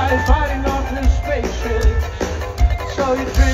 Fighting off the spaceships. So you